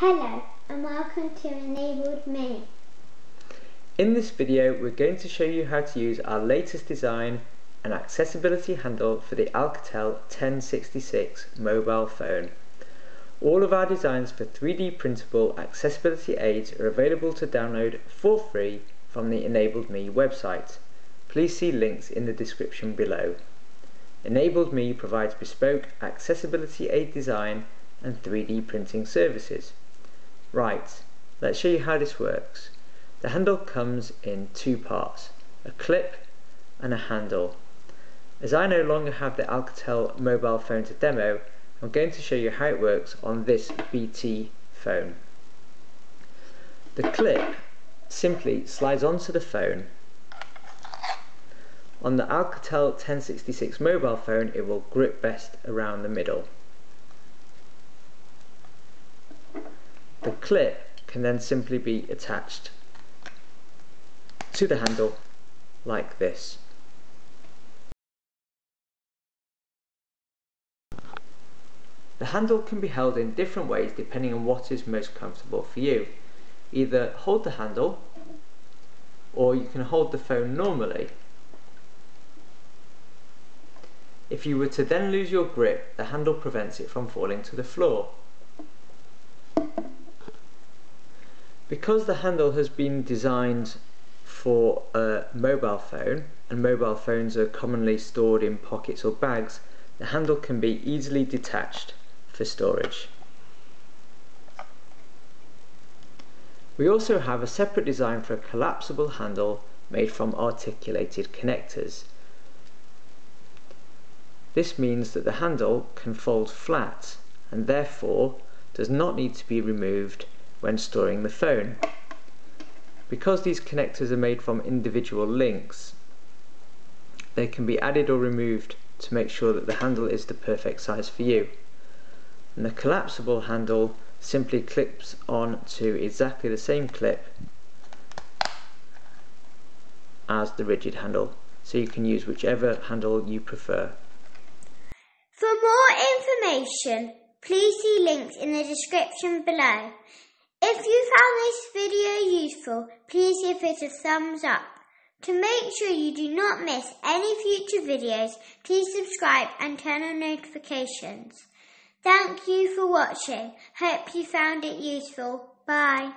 Hello and welcome to Enabled Me. In this video we're going to show you how to use our latest design and accessibility handle for the Alcatel 1066 mobile phone. All of our designs for 3D printable accessibility aids are available to download for free from the Enabled Me website. Please see links in the description below. Enabled Me provides bespoke accessibility aid design and 3D printing services. Right, let's show you how this works. The handle comes in two parts, a clip and a handle. As I no longer have the Alcatel mobile phone to demo, I'm going to show you how it works on this BT phone. The clip simply slides onto the phone on the Alcatel 1066 mobile phone it will grip best around the middle. The clip can then simply be attached to the handle like this. The handle can be held in different ways depending on what is most comfortable for you. Either hold the handle or you can hold the phone normally If you were to then lose your grip, the handle prevents it from falling to the floor. Because the handle has been designed for a mobile phone, and mobile phones are commonly stored in pockets or bags, the handle can be easily detached for storage. We also have a separate design for a collapsible handle made from articulated connectors. This means that the handle can fold flat and therefore does not need to be removed when storing the phone. Because these connectors are made from individual links, they can be added or removed to make sure that the handle is the perfect size for you. And the collapsible handle simply clips on to exactly the same clip as the rigid handle so you can use whichever handle you prefer. For more information, please see links in the description below. If you found this video useful, please give it a thumbs up. To make sure you do not miss any future videos, please subscribe and turn on notifications. Thank you for watching. Hope you found it useful. Bye.